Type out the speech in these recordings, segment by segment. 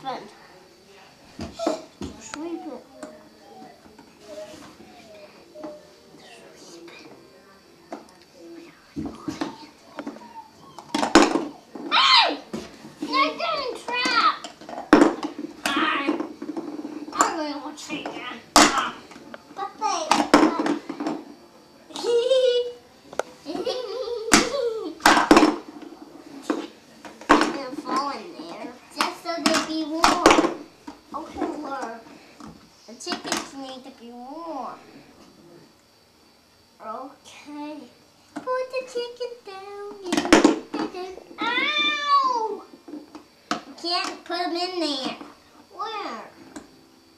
sleeping. They're sleeping. Chicken. So be warm. Okay, look. The chickens need to be warm. Okay. Put the chicken down. Ow! You can't put them in there. Where?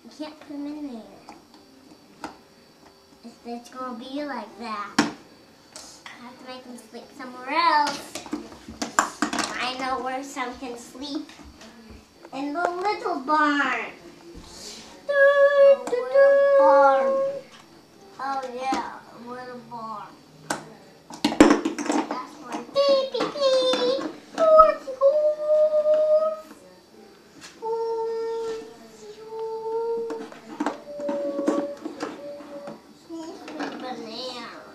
You can't put them in there. It's, it's gonna be like that. I have to make them sleep somewhere else. I know where some can sleep in the little barn. Do, do, do. barn. Oh yeah, a little barn. That's banana.